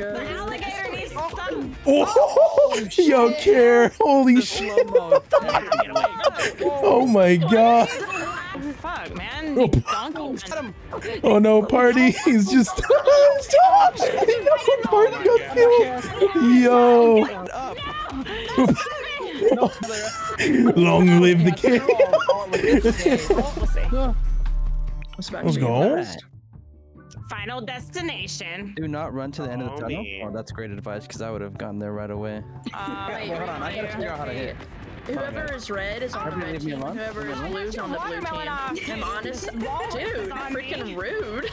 god. The alligator needs to oh, stop. Oh, oh yo, care. Holy The shit. slow-mo. Oh my god. Fuck, man. Oh, You donkey. Oh, got him. Oh no, party. He's just. Stop! No, party got killed. Yo. Up. Long live the king. What's back Let's to you? go. Final destination. Do not run to the end of the Oh, tunnel. man. Oh, that's great advice because I would have gotten there right away. Um, Wait, Hold on, I gotta figure out how to hit. Whoever is red is on the red team. Whoever is blue is on the blue team. I'm honest. Dude, is on me. freaking rude.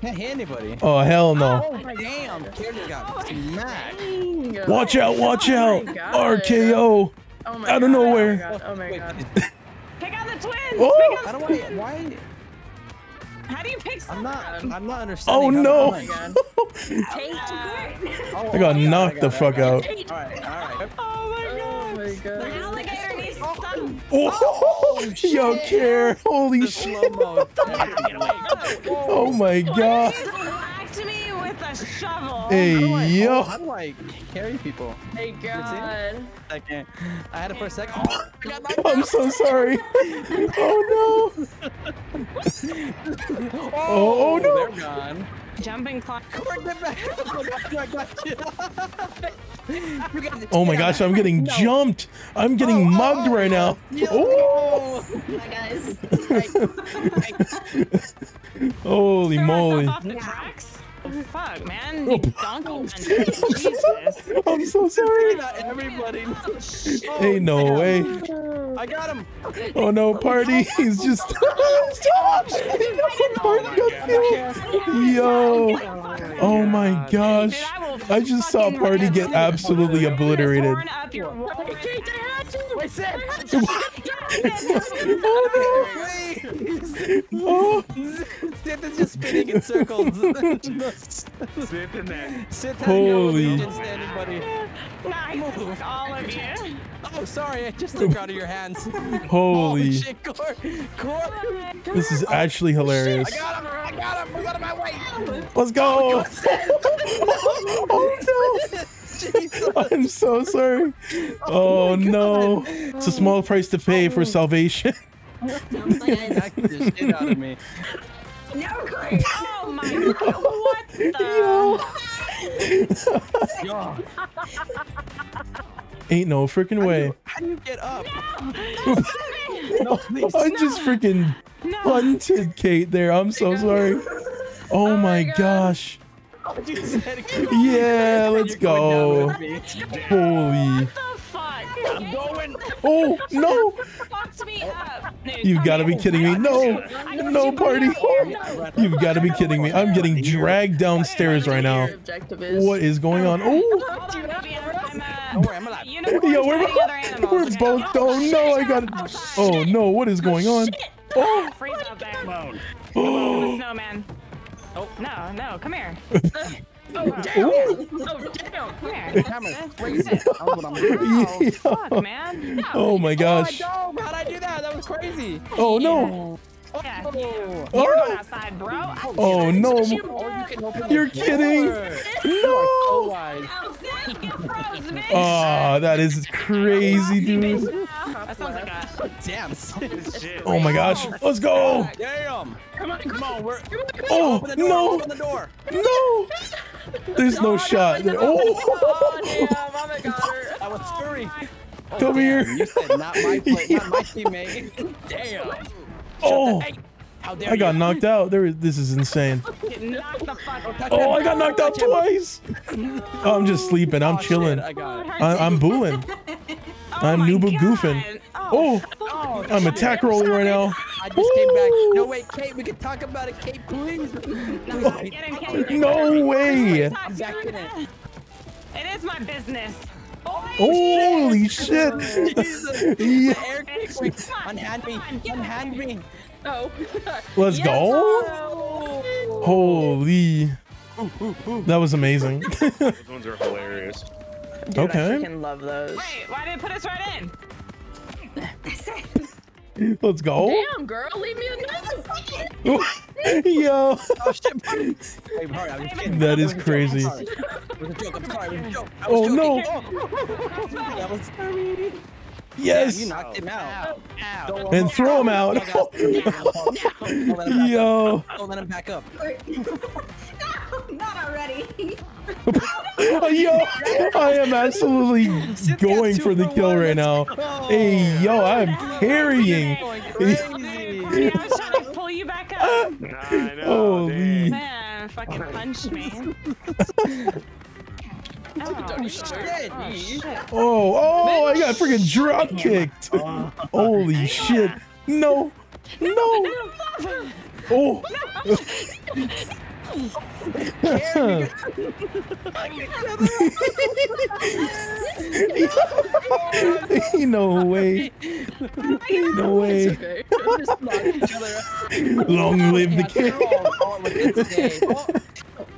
Can't hit anybody. Oh hell no. Oh my Damn, Karen got smacked. Watch out, watch Oh out. God. RKO. Oh my out of nowhere. Oh my god. Oh my god. pick out the twins. Oh. Pick I out- don't want. Why? How do you pick I'm not. I'm not understanding. Oh no. Oh my god. Tate. Oh, I got oh, knocked the fuck out. All right, all right. Oh my Oh god. my The god. alligator needs to stop. Oh, oh, oh yo, care. Holy The shit. slow mo. Oh my god. Back to me with a shovel. Hey, How oh, yo. do I carry people? Hey god. I can't. I had it for a second. Oh, I got knocked I'm so sorry. Oh no. Oh, oh no. They're gone. Jumping clock. Corn, get back. Oh, I got you. You guys- Oh my gosh, I'm getting No. jumped. I'm getting oh, mugged right now. Oh, Hi oh. guys. holy Throw moly. Myself off the tracks. Oh, fuck, man. Oh. You donkey. man. Jesus. I'm so sorry. Not everybody. Ain't no way. I got him. Oh no, party. He's just. Stop! Party got killed. Yo. Oh, oh my gosh. I just saw Party get absolutely obliterated. horn up your wall. Wait, Sid. Oh no. Oh. oh. Sid is just spinning in circles. Sit in there. Sit. Holy. You didn't stand. Nice, all of you. Oh, sorry. I just took out of your hands. Holy. shit, Core. Core. This is actually hilarious. I got him. I got him. Move out of my way. Let's go. Oh, oh no. Jesus. I'm so sorry. Oh, oh no. It's a small price to pay for oh. salvation. Oh my god, what the? Yo. Yo, Ain't no freaking way. how do you get up? No, I just freaking hunted Kate there. I'm so sorry. Oh, oh my gosh. Oh, you said go. Yeah, let's You're going down go. with me. Holy. The fuck? I'm going. Oh no. Fucked me up. You've got to be kidding me. No. No party. You've got to be kidding me. I'm getting dragged downstairs right now. Your objective is. What is going on? Oh. Hold on, baby, I'm a Don't worry, I'm alive. unicorn Yo, we're, fighting other animals. we're both. Oh no, I got it. Oh no, what is oh, going on? Oh. Freeze out there. Oh. Snowman. Oh no, no, come here. Oh, oh, oh damn! Ooh. Oh damn! Come here. Camera's crazy. That's what I'm doing. Oh, fuck, man. No. Oh my oh, gosh. Oh, how'd I do that? That was crazy. Oh no. Yeah. Oh, Oh. outside, bro. Oh no. oh you You're kidding. Oh, No. wise. You froze, bitch. Oh, that is crazy, dude. That sounds like a. Damn. Shit. Oh my gosh. Let's go. Damn. Come on, come on. We're Oh open the door. no. Open the door. No. There's no shot. there. Oh Oh. damn! Oh my god! I was furry. Oh, Come damn, here. You said not my play, not my teammate. Damn. Shut Oh. how dare I got you. knocked out. There. This is insane. Get knocked the fuck out. Touch Oh. I got knocked out Touch him. twice. Oh, I'm just sleeping. I'm Oh, shit, chilling. I got it. I, I'm booling. I'm oh my Nuba God. goofing. Oh, Oh, oh I'm attack rolling right now. I just came back. No, wait, Kate, we can talk about it. Kate, please. Get him. No way. I'm back in it. It is my business. Holy shit. Jesus. Yeah. Air kick. Wait, unhand me. Unhand me. Oh. Let's Yes. go. Oh. Holy. That was amazing. Those ones are hilarious. Dude, Okay. I freaking love those. Wait, why did it put us right in? Let's go. Damn, girl, leave me alone. Yo. Oh, shit. Hey, hurry, I'm just kidding. That is crazy. Sorry. was a joke. I'm sorry. It was a joke. I Oh was no! joking. That was oh, sorry. Yes! You knocked him out. Ow. Don't And throw him out. Don't him back. Yo! Don't let him back up. Not already. Yo! I am absolutely going for the kill right now. Hey, yo, I'm carrying. Yeah, I was trying to pull you back up. I know. Holy. Man, fucking punch me. Oh, oh. Oh, oh, I got freaking drop kicked. Oh. Holy shit. No. No. Oh. Ain't no way. Ain't no way. Okay. Just knock each other out. Long live the king.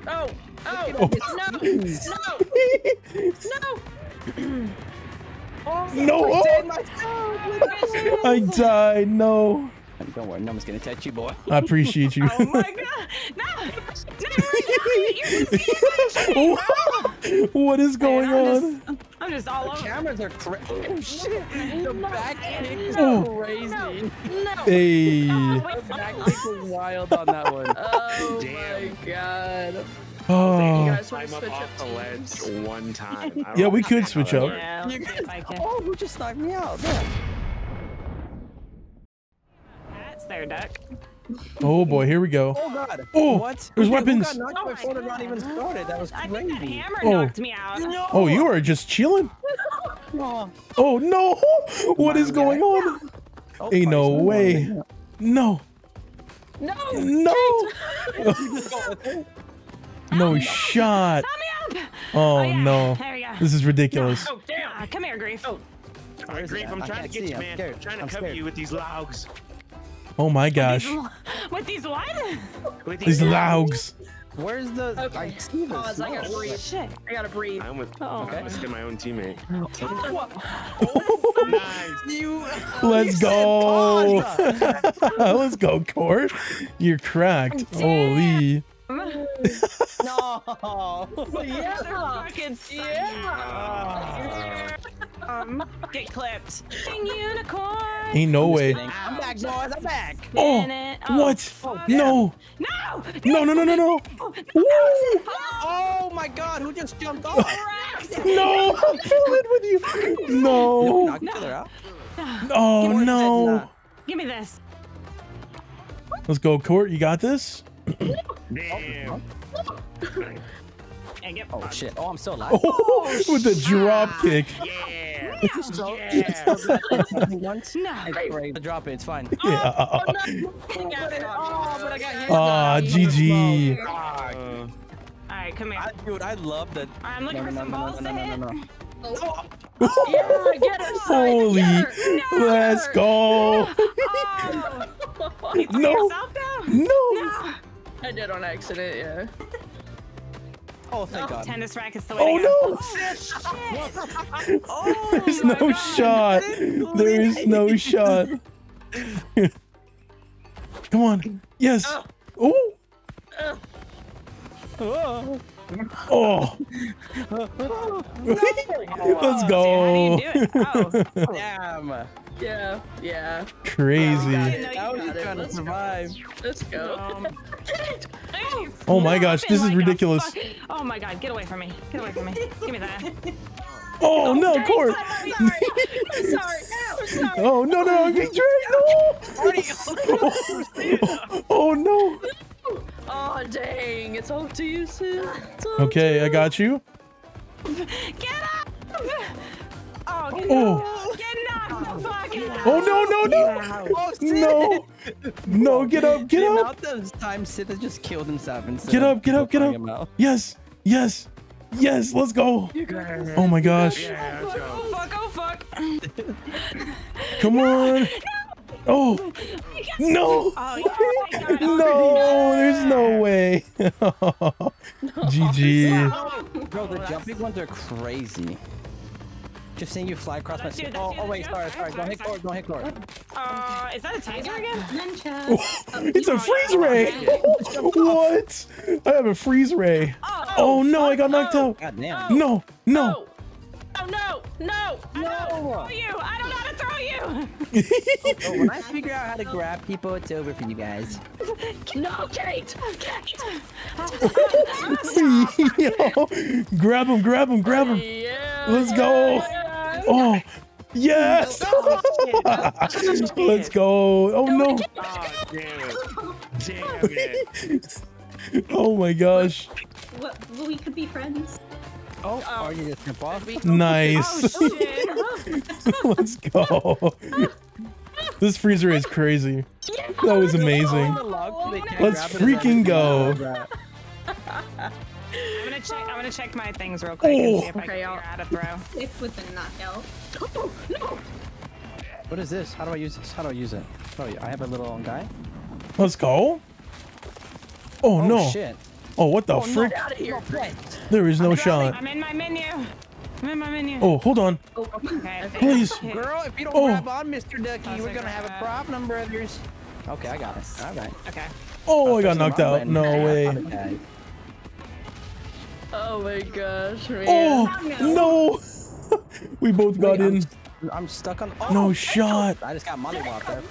Oh, oh, look at this game. Oh, no, no. No. Oh, I died. No. Don't worry, no one's gonna touch you, boy. I appreciate you. Oh my god. No. No. You're what is going I'm on? I'm just all over. Cameras are crazy. Oh shit! The back kick is Oh. crazy. Hey. The back kick was wild on that one. Oh Damn. my god. Oh. You Oh. guys want to Climb up switch up off the ledge one time. Yeah, we could switch up. Yeah, let's see if I can. Oh, who just knocked me out? There. Duck. Oh boy, here we go. Oh god. Oh, what? there's Okay, weapons. Who got knocked Oh my before the round even started? That was I think that hammer Oh. knocked me out. No. Oh, you are just chilling. Oh, Oh no! What is going on? oh, Ain't no way. No. No. No. No shot. Let. Oh, oh yeah. no. There we go. This is ridiculous. Oh, damn. Come here, Grief. Oh. All right, is Grief. I'm trying to get you, man. I'm trying to cover you with these logs. Oh my gosh. With these what? With These logs. Where's the? Okay. I see this. Pause, I gotta breathe. Shit. I gotta breathe. I'm with. Oh. Okay. Let's get my own teammate. Oh, nice. You. Uh, Let's you go. Let's go, Court. You're cracked. Holy. No. Yeah. Fucking Yeah. Um, get clipped. Unicorn. Ain't no way. I'm back, boys. I'm back. Oh, Minute. Oh, what? fuck. No. No. No, no, no, no, no. Woo. Oh my God! Who just jumped off? No. I'm filming with you. No. Knock each other out. Oh, no. Give me this. Let's go, Court. You got this? Damn. Oh shit! Oh, I'm still alive. Oh, with the drop kick. Yeah. So, Yeah. once. No. Great. Drop it. It's fine. Yeah. Oh, but I. Ah, GG. Uh, All right, come here. I, dude, I love that. I'm looking No, for some no, no, balls no, to no, hit. no, no. Yeah, get her. Holy. get her. Let's go. Oh. You No. yourself? No. No. I did on accident, yeah. Oh, thank oh, God. Tennis racket's the way oh, to Oh go. no. Oh, oh There's no God. shot. There is no shot. Come on. Yes. Oh. Oh. Oh. Let's How do go. you do it? Oh. Damn. Yeah, yeah. Crazy. didn't I was just it. trying to survive. Let's go. Um, Oh my gosh, this is Like ridiculous. Oh my god, get away from me. Get away from me. Give me that. Oh no, Court. I'm sorry. I'm sorry. I'm sorry. Oh no, no, I'm getting dragged. No. Oh no. Oh, dang. It's all to you, Sid. Okay, I got you. Get up! Oh, get, Oh. Oh no, no, no. Oh, No. No, get up, get up. amount of times Sid has just killed himself instead Get up, get up, get up. Yes. Yes. Yes, let's go. Oh my gosh. yeah, let's go. Oh fuck, oh fuck. Come on. Oh. No. Oh, yes, thank God. No, there's no way. GG. Bro, the jumping ones are crazy. Just seeing you fly across my That's you, screen. Oh, oh wait, sorry, sorry. Don't hit Sorry, court, don't hit court. Uh, is that a taser again? Ninja. It's a freeze ray. What? I have a freeze ray. Oh, Oh no, I got knocked out. God damn. No, no. Oh. Oh no, no, Throw you! I don't know how to throw you! Oh, when I figure out how to grab people, it's over for you guys. no, Kate, Kate. Yo, grab him, grab him, grab him. Yeah. Let's go. Oh, yes. Let's go. Oh no. Oh, damn it. Damn it. Oh my gosh. What, well, we could be friends. Oh, are you just snip off? Nice. Oh shit! Let's go. This freezer is crazy. That was amazing. Oh, Let's freaking go. I'm gonna check. I'm gonna check my things real quick and see if I Okay, can figure I'll- out how to throw. If with the knockout. Oh, what is this? How do I use this? How do I use it? Oh, yeah, I have a little guy. Let's go. Oh, Oh no. shit! Oh, what the oh, frick? Get out of here. There is no shot. I'm in my menu. I'm in my menu. Oh, hold on. Oh, okay. Please. Girl, if you don't Oh. grab on, Mr. Ducky, we're gonna have it a out. problem, brothers. Okay, I got it. All right. Okay. Oh, I got knocked out. No way. Okay. Oh my gosh, man. Oh, no. We both got Wait, I'm in. s- I'm stuck on. Oh, No shot. I just got mollywopped there.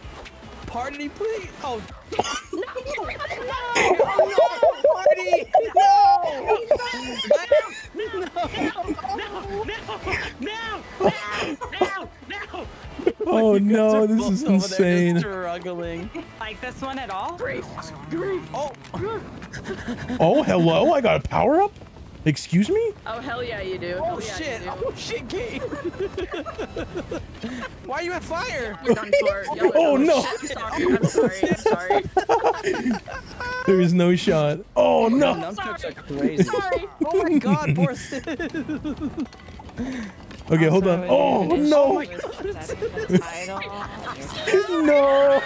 Party, please. Oh. Party! Oh no, this Both is over there just insane. Struggling. Like this one at all? Oh, Oh, hello. I got a power up. Excuse me? Oh hell yeah, you do. oh yeah, shit! Do. Oh shit, Kate! Why are you on fire? You're done for. Yo, oh, oh, no. shit, I'm sorry. I'm sorry. I'm sorry. There is no shot. Oh, oh no. Nunchucks are crazy. sorry. Oh my god, poor Sid. Okay, hold on. Oh no. Oh, The title. No.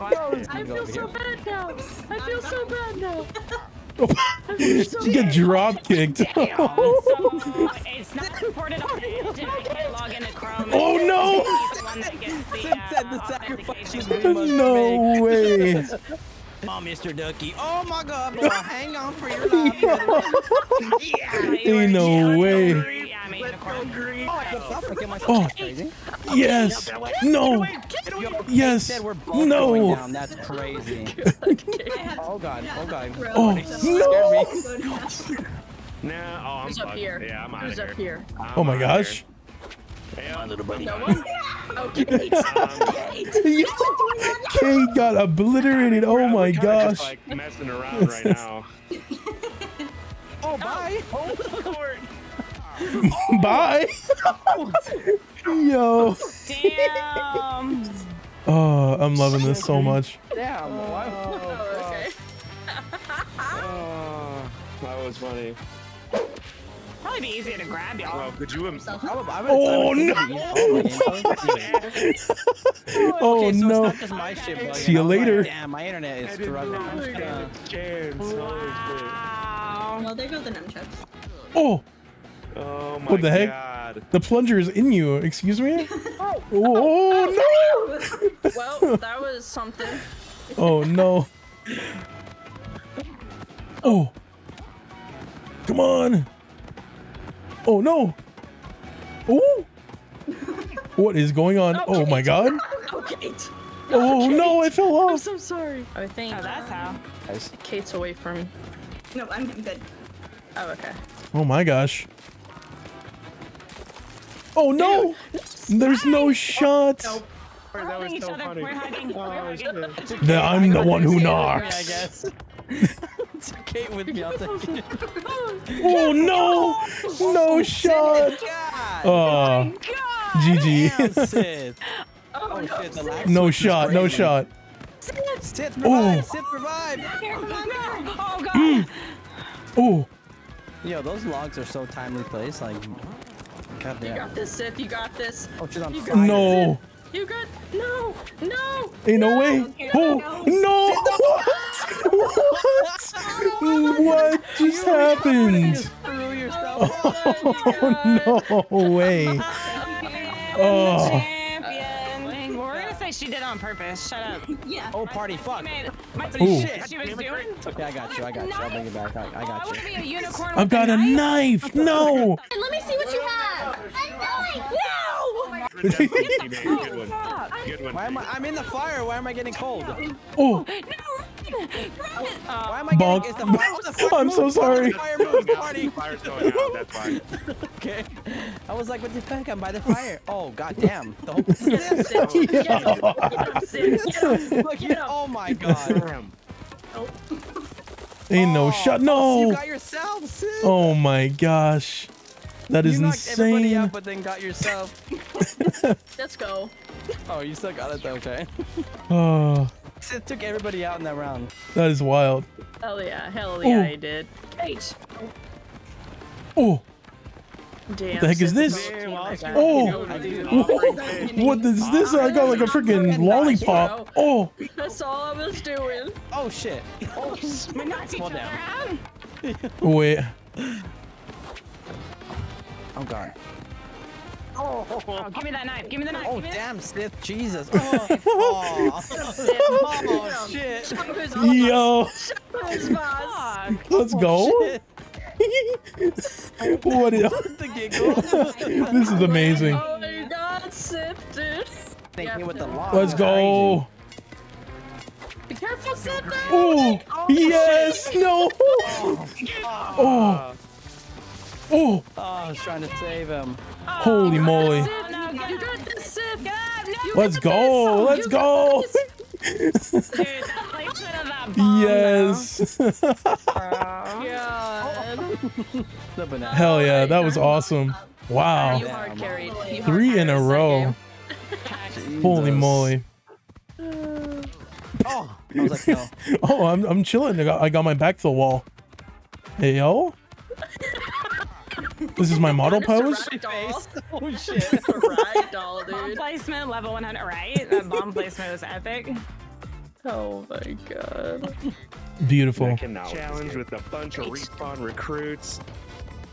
I feel so bad now. I feel so bad now. You get drop kicked. So it's not supported on the engine. I can't log into Chrome. Oh, no. He's the one that the, Sid said the uh, sacrifice you no way. Oh, Mr. Ducky. Oh my god, boy, hang on for your life. Ain't no way. Yeah, I'm a unicorn. Oh, I flipped off. I get my Oh. crazy. Yes. No. Yes. Said we're both going No. That's crazy. Oh god. Oh god. Oh, no. Nah, oh, I'm Who's up fucked. here? Yeah, I'm out Who's up here. here? I'm Oh my gosh. here. Hey, little buddy. No one? Oh, Kate. Um, Kate got obliterated. Oh we're my gosh. Just, like messing around right now. Oh, bye. Bye. Yo. Damn. Oh, I'm loving this so much. Damn. Why? Oh, okay. Oh, that was funny. Probably be easier to grab y'all. Bro, could you im- I would- I oh, would- Oh, I would think no. Oh Okay, so oh, no. it's not just my shit bugging. See you I was like, later. Damn, my internet is I didn't struggling. I'm just gonna- a chance. Holy Wow. Well, there go the nunchucks. Oh, shit. Oh my What the heck? god. the plunger is in you. Excuse me? Oh no. Well, that was something. Oh no. Oh. Come on. Oh no. Oh. What is going on? Oh my god. Oh, Kate. Oh no, I fell off. I'm so sorry. Oh, I think Oh, that's how. Kate's away from. me. No, I'm I'm good. Oh, okay. Oh my gosh. Oh no. There's no shot. Oh, that Holding was each so other. funny. We're hiding. Oh, We're Oh, hiding. The- I'm the one who knocks. it's okay with me. I'll take it. Oh no. No shot. Oh, god. Oh. Damn, GG. Sid. Oh, shit, No shot. No shot. Sid Oh. survived. Sid. Oh god. Oh. Yo, those logs are so timely placed. Like, god You got this, Syth. You got this. Oh, she's on You fire. No. You got. No. No. Ain't no way. Oh no. What? What? What just happened? Threw yourself. Oh, oh no way. Oh. Champion. We're gonna say she did on purpose. Shut up. Yeah. Oh, party, fuck. Teammate, my Ooh. teammate, she was doing. Okay, I got you. I got you. I'll bring it back. I, I Oh, I got want you. to be a unicorn. I've got a knife. No. Let me see what you have. No. Good one. Good one. Why am I? I'm in the fire. Why am I getting cold? Oh, No, run, run. Why Uh, am I Bonk. getting? Is the fire, oh, the fire I'm so sorry. Fire moved. Party. Fire's going out. That's fine. Okay. I was like, what the fuck? I'm by the fire. Oh, goddamn. The whole. Look here. Oh my god. Damn. ain't no Oh, shot. You No. got yourself, sis. Oh my gosh. That is you knocked everybody insane. out, but then got yourself. Let's go. Oh, you still got it though, okay? Uh. Oh, Sid took everybody out in that round. that is wild. Hell yeah, hell yeah, Ooh. I did. Eight. Oh, Damn. the heck is this? is Damn, my Oscar. guy. Oh. What is this? I got like a freaking lollipop. Oh, That's all I was doing. Oh shit. Oh, we knocked each Slow other out. wait. Oh god. Oh, give me that knife. Give me the knife. Oh give me the- damn, Syth. Jesus. Oh, oh. oh shit. Yo, his boss. Fuck. let's go. Oh, shit. what is, The this is amazing. Oh my god, Syth, dude. Thinking with the law. Let's go. Be careful, Syth. Oh, yes. No. Oh. Oh, Oh, I was trying to save him. holy moly. Oh, no, you, get you out. got this, Syth. God, no. Let's go. Let's go. Dude, that placement of that bomb. Yes. God. The banana. Hell yeah, that was awesome. Wow. You hard carried. You hard Three in a row. Holy Jesus. moly. Oh, I was like, no. Oh, I'm, I'm chilling. I got, I got my back to the wall. Hey, yo. This is my model game. pose? Ragdoll. Oh shit. Right doll, dude. Bomb placement level 100, right? That bomb placement was epic. Oh my god. Beautiful. Challenge with a bunch of respawn recruits.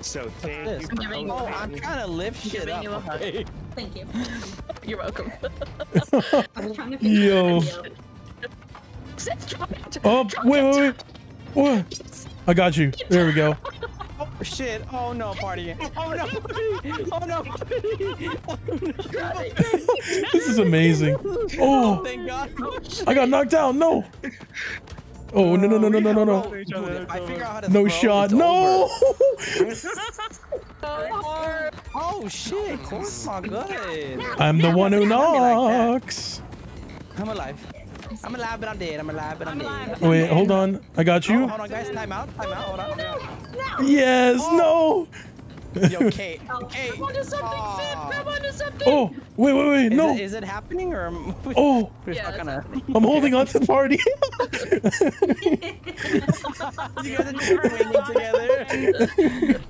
So thank This. you I'm for giving you oh, I'm trying to lift shit up. you a hug. okay? Thank you. You're welcome. I was trying to Yo. it out. Syth, drop it. Oh, wait, wait, wait. What? I got you. There we go. Oh shit. Oh no, party. Oh no. party. Oh no. This is amazing. Oh, oh, Thank God. I got knocked out. No. Oh, no, no, no, no, no, no, no. Dude, I figure out how to No throw, shot. it's No. Oh shit. Corn's not good. I'm the one who knocks. I'm alive. I'm alive, but I'm dead. I'm alive, but I'm, I'm dead. alive. Wait, hold on. I got Oh, you. hold on, guys. Time out. Time out. Hold on. Yes. Oh. No. Yo, Kate. Oh, Kate. Grab onto something, Aw. Syth. Grab onto something. Oh, wait, wait, wait. Is, No. it, is it happening or am we Oh, we're Yeah, stuck on a? I'm holding on to the party. You guys are just together.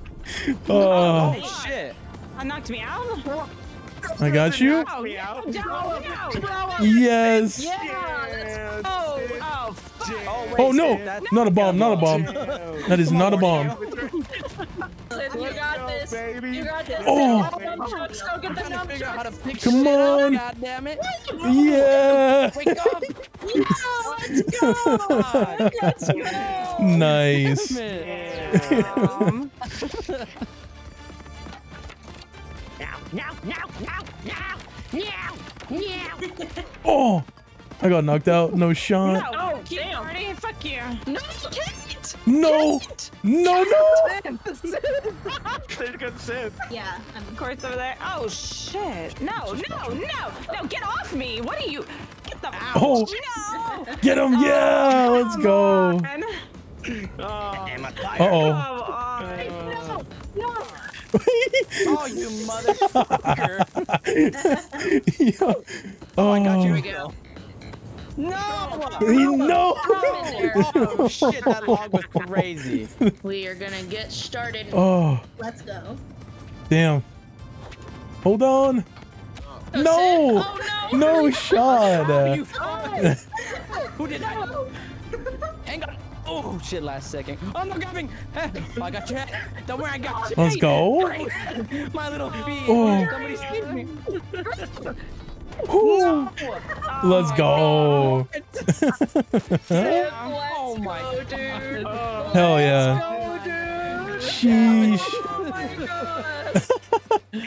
Oh, Oh shit. That knocked me out. I got you. Oh. Yes. Oh, oh, fuck. Oh, wait, Oh no, not a bomb. Not a bomb. That is not a bomb. Syth, you got this. You got this. Oh. Syth. Nunchucks, Go get Oh, I got knocked out. No shot. No, Oh, keep damn. party. Fuck you. No, you can't. No. No, no. There's good Syth. Yeah, I'm Court's over there. Oh shit. No, no, no, no. Get off me. What are you? Get the. Oh, No. get him. Yeah. Let's go. Come on. Uh oh. on. oh, you motherfucker. Oh, I got you. we oh. go. No. No. Oh shit, that log was crazy. We are gonna get started. Oh, Let's go. damn. Hold on. Oh, No. Oh no. No shot. Oh, you Who did that? Hang on. Oh shit, last second. Oh no, grabbing. Oh, I got your head. Don't worry, I got you. Let's go. My little feet. Oh. Somebody save me. Woo. Let's go. Oh my go, dude. Hell yeah. Go, dude. Sheesh. Oh my god.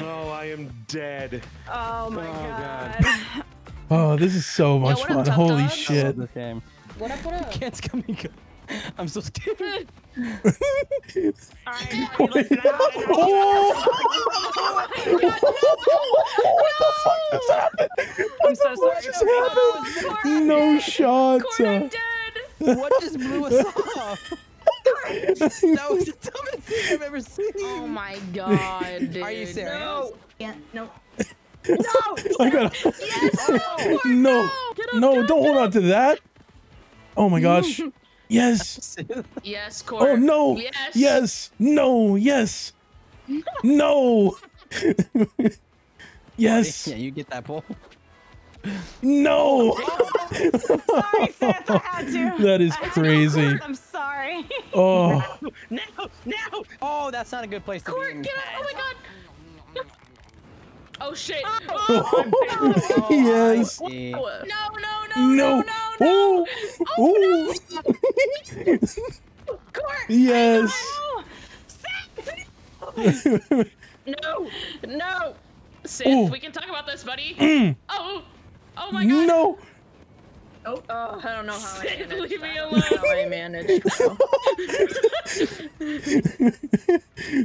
Oh, I am dead. Oh my Oh, god. God. Oh, this is so much what up, fun. Holy Dogs? shit. This game. What up, what up? Can't come and go. I'm so scared. Alright, Marty, listen, I don't. Oh! what the fuck just happened? I'm so sorry. just happened? No shot. Corey dead. Uh. what just blew us off? that was the dumbest thing I've ever seen. Oh my god, dude. Are you serious? No. Yeah, no. I got Yes, no. no, Get up, no, don't hold on to that. Oh my gosh. Yes. Yes, Corey. Oh no. Yes. Yes. No. Yes. No. yes. Yeah, you get that ball. No. Oh, sorry, Seth, I had to. That is I had to crazy. I'm sorry. Oh. No, no. Oh, that's not a good place to Corey, be. in. get up. Oh my god. Oh shit. Oh, oh yes. Oh, no, no, No. no, no, no, no. Ooh. Oh, Ooh. Corey. Yes. No, no. Syth, Ooh. we can talk about this, buddy. Mm. Oh, oh my god. No. Oh, oh, I don't know how I managed. leave me I don't know how I managed.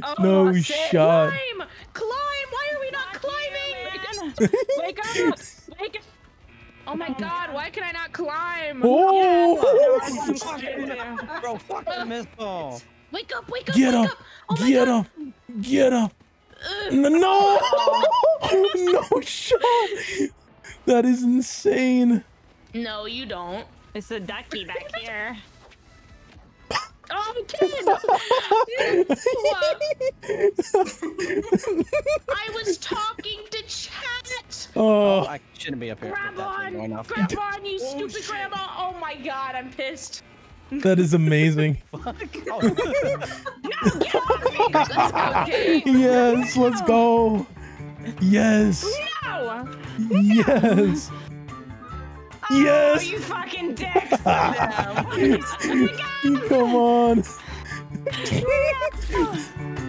oh, No Syth, shot. Climb, climb. Why are we not climbing? man. Wake up! Wake up! Oh my god, why can I not climb? Oh. Bro, fuck the missile. Wake up, wake up, Get wake up. up. Oh Get god. up. Get up. No. No. no shot. That is insane. No, you don't. It's a ducky back here. Oh, kid. I was talking to chat. Oh. I shouldn't be up here. Grab on, enough. grab on, you oh, stupid grandma. Oh my god, I'm pissed. That is amazing. Oh, Let's go, Kate. Yes, let's go. Yes. No! Yes. Oh, Yes. you fucking dicks! Come on. Oh,